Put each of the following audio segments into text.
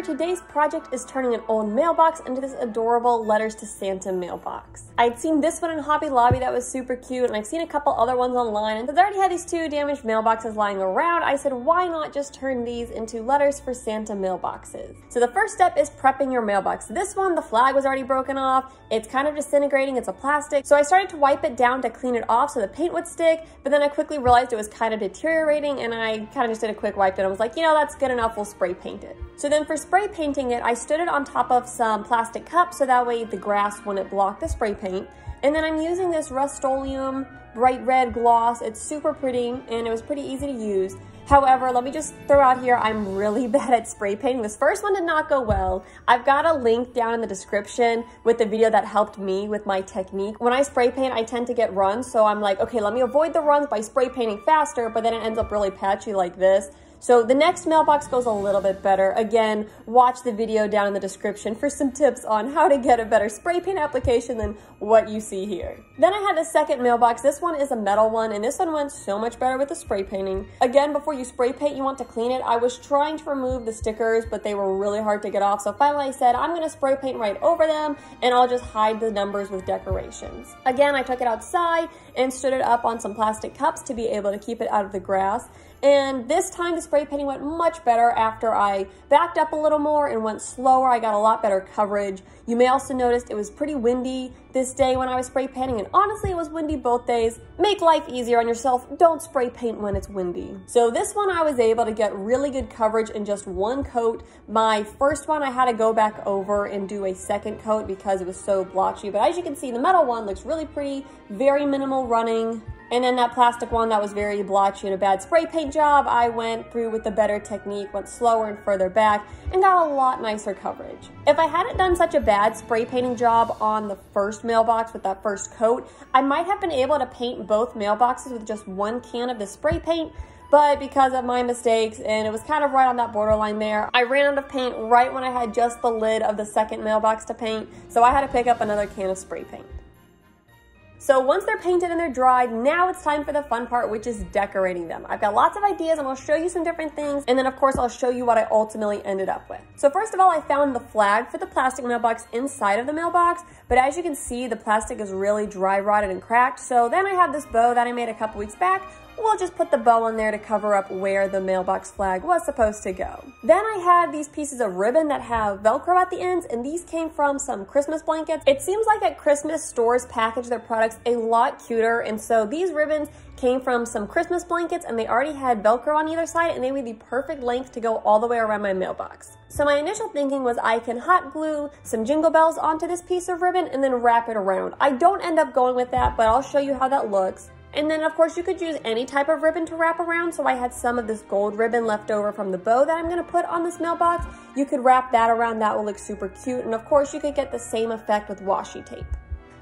today's project is turning an old mailbox into this adorable Letters to Santa mailbox. I'd seen this one in Hobby Lobby that was super cute, and I've seen a couple other ones online, and since I already had these two damaged mailboxes lying around, I said why not just turn these into Letters for Santa mailboxes. So the first step is prepping your mailbox. This one, the flag was already broken off, it's kind of disintegrating, it's a plastic, so I started to wipe it down to clean it off so the paint would stick, but then I quickly realized it was kind of deteriorating, and I kind of just did a quick wipe and I was like, you know, that's good enough, we'll spray paint it. So then for spray painting it, I stood it on top of some plastic cups so that way the grass wouldn't block the spray paint. And then I'm using this Rust-Oleum bright red gloss. It's super pretty and it was pretty easy to use. However, let me just throw out here, I'm really bad at spray painting. This first one did not go well. I've got a link down in the description with the video that helped me with my technique. When I spray paint, I tend to get runs, so I'm like, okay, let me avoid the runs by spray painting faster, but then it ends up really patchy like this. So the next mailbox goes a little bit better. Again, watch the video down in the description for some tips on how to get a better spray paint application than what you see here. Then I had the second mailbox. This one is a metal one, and this one went so much better with the spray painting. Again, before you spray paint, you want to clean it. I was trying to remove the stickers, but they were really hard to get off. So finally I said, I'm gonna spray paint right over them, and I'll just hide the numbers with decorations. Again, I took it outside and stood it up on some plastic cups to be able to keep it out of the grass. And this time the spray painting went much better after I backed up a little more and went slower. I got a lot better coverage. You may also notice it was pretty windy this day when I was spray painting and honestly it was windy both days. Make life easier on yourself. Don't spray paint when it's windy. So this one I was able to get really good coverage in just one coat. My first one I had to go back over and do a second coat because it was so blotchy. But as you can see the metal one looks really pretty, very minimal running. And then that plastic one that was very blotchy and a bad spray paint job, I went through with a better technique, went slower and further back, and got a lot nicer coverage. If I hadn't done such a bad spray painting job on the first mailbox with that first coat, I might have been able to paint both mailboxes with just one can of the spray paint, but because of my mistakes and it was kind of right on that borderline there, I ran out of paint right when I had just the lid of the second mailbox to paint, so I had to pick up another can of spray paint. So once they're painted and they're dried, now it's time for the fun part, which is decorating them. I've got lots of ideas and I'll show you some different things. And then of course, I'll show you what I ultimately ended up with. So first of all, I found the flag for the plastic mailbox inside of the mailbox. But as you can see, the plastic is really dry rotted and cracked. So then I have this bow that I made a couple weeks back we'll just put the bow on there to cover up where the mailbox flag was supposed to go. Then I had these pieces of ribbon that have Velcro at the ends, and these came from some Christmas blankets. It seems like at Christmas, stores package their products a lot cuter, and so these ribbons came from some Christmas blankets and they already had Velcro on either side and they were the perfect length to go all the way around my mailbox. So my initial thinking was I can hot glue some jingle bells onto this piece of ribbon and then wrap it around. I don't end up going with that, but I'll show you how that looks. And then of course you could use any type of ribbon to wrap around. So I had some of this gold ribbon left over from the bow that I'm gonna put on this mailbox. You could wrap that around, that will look super cute. And of course you could get the same effect with washi tape.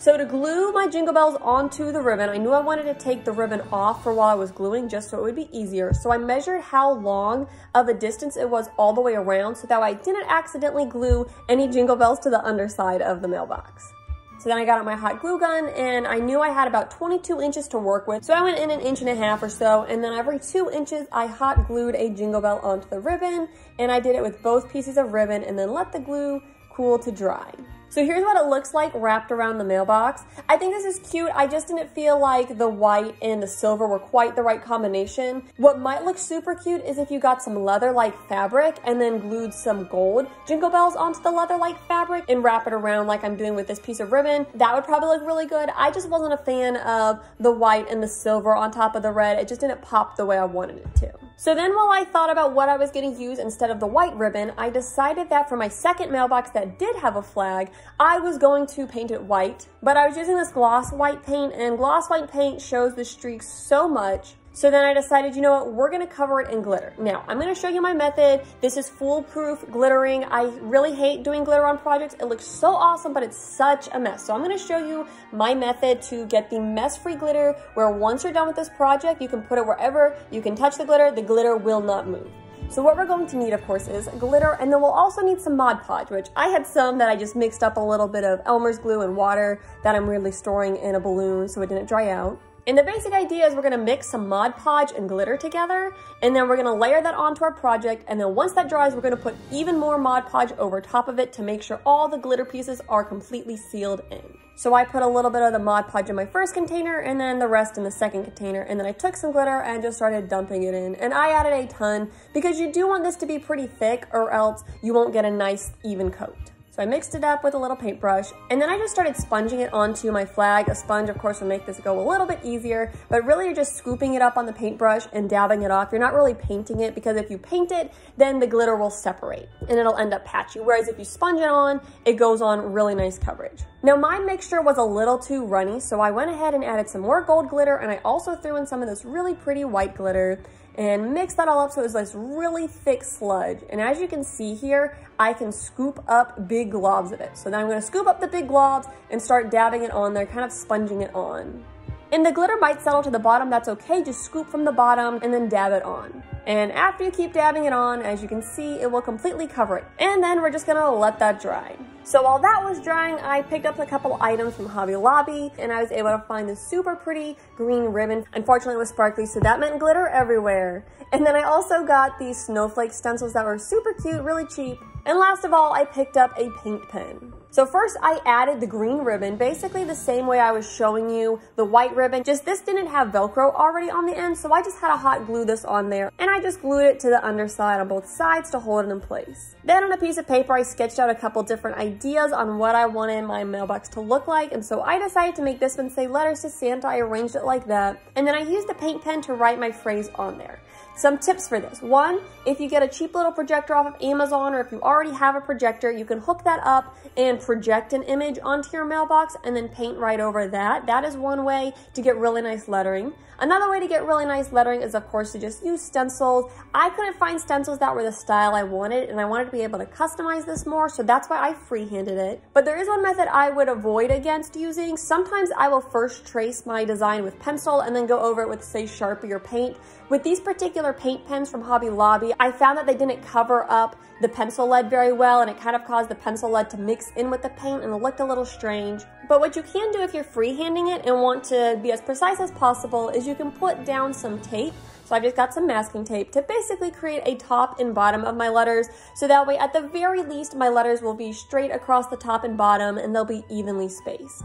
So to glue my jingle bells onto the ribbon, I knew I wanted to take the ribbon off for while I was gluing just so it would be easier. So I measured how long of a distance it was all the way around so that I didn't accidentally glue any jingle bells to the underside of the mailbox. So then I got out my hot glue gun and I knew I had about 22 inches to work with. So I went in an inch and a half or so and then every two inches I hot glued a jingle bell onto the ribbon and I did it with both pieces of ribbon and then let the glue cool to dry. So here's what it looks like wrapped around the mailbox. I think this is cute. I just didn't feel like the white and the silver were quite the right combination. What might look super cute is if you got some leather-like fabric and then glued some gold jingle bells onto the leather-like fabric and wrap it around like I'm doing with this piece of ribbon. That would probably look really good. I just wasn't a fan of the white and the silver on top of the red. It just didn't pop the way I wanted it to. So then while I thought about what I was gonna use instead of the white ribbon, I decided that for my second mailbox that did have a flag, I was going to paint it white, but I was using this gloss white paint and gloss white paint shows the streaks so much so then I decided, you know what, we're gonna cover it in glitter. Now, I'm gonna show you my method. This is foolproof glittering. I really hate doing glitter on projects. It looks so awesome, but it's such a mess. So I'm gonna show you my method to get the mess-free glitter where once you're done with this project, you can put it wherever you can touch the glitter, the glitter will not move. So what we're going to need, of course, is glitter, and then we'll also need some Mod Podge, which I had some that I just mixed up a little bit of Elmer's glue and water that I'm really storing in a balloon so it didn't dry out. And the basic idea is we're gonna mix some Mod Podge and glitter together, and then we're gonna layer that onto our project, and then once that dries, we're gonna put even more Mod Podge over top of it to make sure all the glitter pieces are completely sealed in. So I put a little bit of the Mod Podge in my first container and then the rest in the second container. And then I took some glitter and just started dumping it in. And I added a ton because you do want this to be pretty thick or else you won't get a nice even coat. I mixed it up with a little paintbrush and then I just started sponging it onto my flag. A sponge, of course, will make this go a little bit easier, but really you're just scooping it up on the paintbrush and dabbing it off. You're not really painting it because if you paint it, then the glitter will separate and it'll end up patchy. Whereas if you sponge it on, it goes on really nice coverage. Now my mixture was a little too runny, so I went ahead and added some more gold glitter and I also threw in some of this really pretty white glitter and mix that all up so it's this really thick sludge. And as you can see here, I can scoop up big globs of it. So now I'm gonna scoop up the big globs and start dabbing it on there, kind of sponging it on. And the glitter might settle to the bottom, that's okay. Just scoop from the bottom and then dab it on. And after you keep dabbing it on, as you can see, it will completely cover it. And then we're just gonna let that dry. So while that was drying, I picked up a couple items from Hobby Lobby and I was able to find this super pretty green ribbon. Unfortunately, it was sparkly, so that meant glitter everywhere. And then I also got these snowflake stencils that were super cute, really cheap. And last of all, I picked up a paint pen. So first I added the green ribbon, basically the same way I was showing you the white ribbon, just this didn't have Velcro already on the end, so I just had to hot glue this on there, and I just glued it to the underside on both sides to hold it in place. Then on a piece of paper, I sketched out a couple different ideas on what I wanted my mailbox to look like, and so I decided to make this one say letters to Santa, I arranged it like that, and then I used a paint pen to write my phrase on there. Some tips for this. One, if you get a cheap little projector off of Amazon or if you already have a projector, you can hook that up and project an image onto your mailbox and then paint right over that. That is one way to get really nice lettering. Another way to get really nice lettering is of course to just use stencils. I couldn't find stencils that were the style I wanted and I wanted to be able to customize this more so that's why I freehanded it. But there is one method I would avoid against using. Sometimes I will first trace my design with pencil and then go over it with say Sharpie or paint. With these particular paint pens from Hobby Lobby, I found that they didn't cover up the pencil lead very well and it kind of caused the pencil lead to mix in with the paint and it looked a little strange. But what you can do if you're freehanding it and want to be as precise as possible is you can put down some tape so I've just got some masking tape to basically create a top and bottom of my letters. So that way, at the very least, my letters will be straight across the top and bottom and they'll be evenly spaced.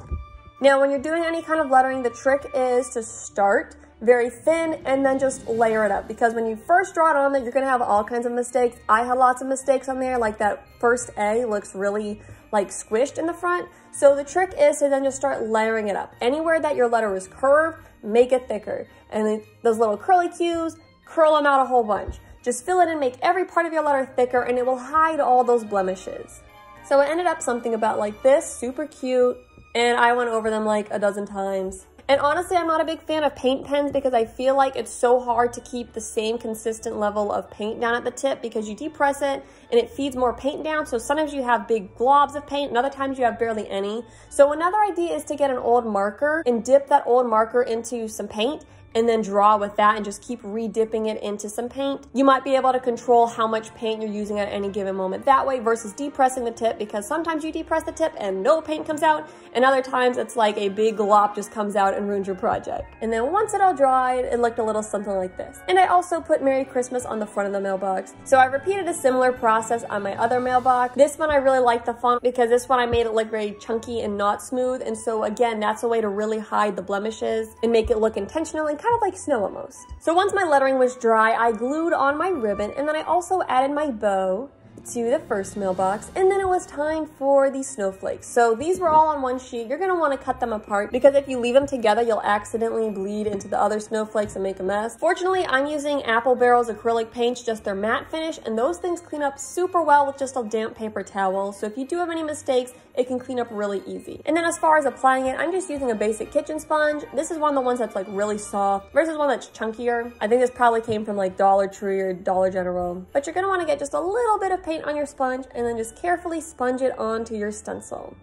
Now, when you're doing any kind of lettering, the trick is to start very thin and then just layer it up because when you first draw it on there, you're gonna have all kinds of mistakes. I had lots of mistakes on there, like that first A looks really like squished in the front. So the trick is to then just start layering it up. Anywhere that your letter is curved, make it thicker. And those little curly cues, curl them out a whole bunch. Just fill it in, make every part of your letter thicker and it will hide all those blemishes. So it ended up something about like this, super cute. And I went over them like a dozen times. And honestly, I'm not a big fan of paint pens because I feel like it's so hard to keep the same consistent level of paint down at the tip because you depress it and it feeds more paint down. So sometimes you have big globs of paint and other times you have barely any. So another idea is to get an old marker and dip that old marker into some paint and then draw with that and just keep redipping it into some paint. You might be able to control how much paint you're using at any given moment that way versus depressing the tip because sometimes you depress the tip and no paint comes out and other times it's like a big glop just comes out and ruins your project. And then once it all dried, it looked a little something like this. And I also put Merry Christmas on the front of the mailbox. So I repeated a similar process on my other mailbox. This one I really like the font because this one I made it look very chunky and not smooth. And so again, that's a way to really hide the blemishes and make it look intentional and kind of like snow almost. So once my lettering was dry, I glued on my ribbon and then I also added my bow to the first mailbox and then it was time for the snowflakes. So these were all on one sheet. You're gonna wanna cut them apart because if you leave them together, you'll accidentally bleed into the other snowflakes and make a mess. Fortunately, I'm using Apple Barrel's acrylic paints, just their matte finish, and those things clean up super well with just a damp paper towel. So if you do have any mistakes, it can clean up really easy. And then as far as applying it, I'm just using a basic kitchen sponge. This is one of the ones that's like really soft versus one that's chunkier. I think this probably came from like Dollar Tree or Dollar General. But you're gonna wanna get just a little bit of paint on your sponge and then just carefully sponge it onto your stencil.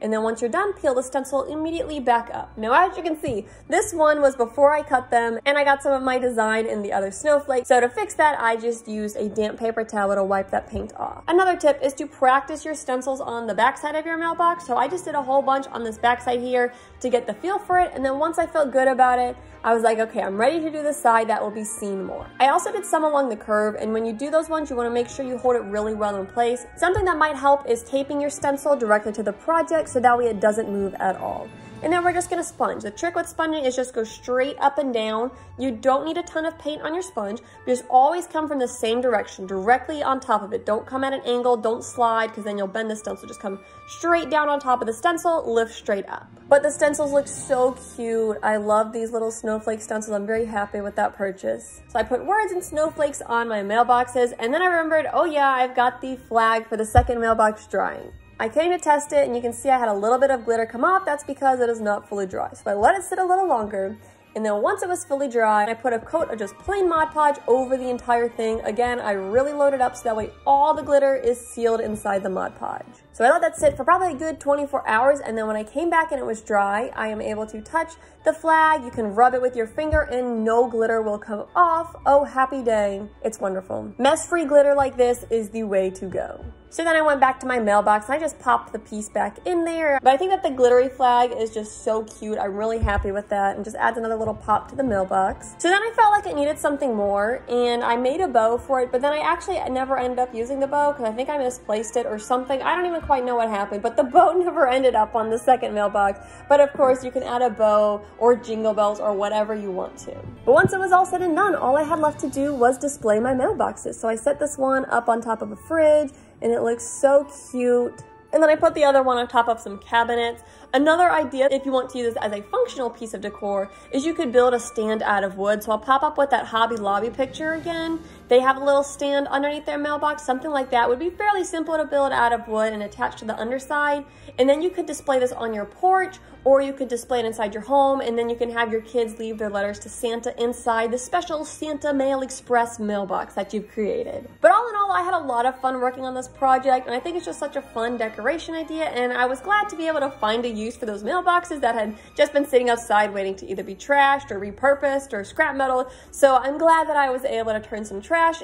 And then once you're done, peel the stencil immediately back up. Now, as you can see, this one was before I cut them and I got some of my design in the other snowflake. So to fix that, I just used a damp paper towel to wipe that paint off. Another tip is to practice your stencils on the backside of your mailbox. So I just did a whole bunch on this backside here to get the feel for it. And then once I felt good about it, I was like, okay, I'm ready to do the side that will be seen more. I also did some along the curve, and when you do those ones, you wanna make sure you hold it really well in place. Something that might help is taping your stencil directly to the project so that way it doesn't move at all. And then we're just gonna sponge. The trick with sponging is just go straight up and down. You don't need a ton of paint on your sponge. Just always come from the same direction, directly on top of it. Don't come at an angle, don't slide, because then you'll bend the stencil. Just come straight down on top of the stencil, lift straight up. But the stencils look so cute. I love these little snowflake stencils. I'm very happy with that purchase. So I put words and snowflakes on my mailboxes, and then I remembered, oh yeah, I've got the flag for the second mailbox drying. I came to test it and you can see I had a little bit of glitter come off. That's because it is not fully dry. So I let it sit a little longer and then once it was fully dry, I put a coat of just plain Mod Podge over the entire thing. Again, I really loaded up so that way all the glitter is sealed inside the Mod Podge. So I let that sit for probably a good 24 hours and then when I came back and it was dry, I am able to touch the flag. You can rub it with your finger and no glitter will come off. Oh, happy day. It's wonderful. Mess-free glitter like this is the way to go. So then I went back to my mailbox and I just popped the piece back in there. But I think that the glittery flag is just so cute. I'm really happy with that and just adds another little pop to the mailbox. So then I felt like it needed something more and I made a bow for it, but then I actually never ended up using the bow because I think I misplaced it or something. I don't even quite know what happened, but the bow never ended up on the second mailbox. But of course you can add a bow or jingle bells or whatever you want to. But once it was all said and done, all I had left to do was display my mailboxes. So I set this one up on top of a fridge and it looks so cute. And then I put the other one on top of some cabinets. Another idea, if you want to use this as a functional piece of decor, is you could build a stand out of wood. So I'll pop up with that Hobby Lobby picture again. They have a little stand underneath their mailbox. Something like that would be fairly simple to build out of wood and attach to the underside. And then you could display this on your porch or you could display it inside your home and then you can have your kids leave their letters to Santa inside the special Santa Mail Express mailbox that you've created. But all in all, I had a lot of fun working on this project and I think it's just such a fun decoration idea and I was glad to be able to find a use for those mailboxes that had just been sitting outside waiting to either be trashed or repurposed or scrap metal. So I'm glad that I was able to turn some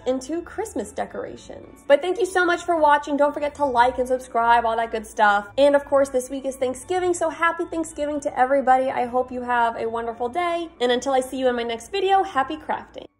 into Christmas decorations. But thank you so much for watching. Don't forget to like and subscribe, all that good stuff. And of course, this week is Thanksgiving, so happy Thanksgiving to everybody. I hope you have a wonderful day. And until I see you in my next video, happy crafting.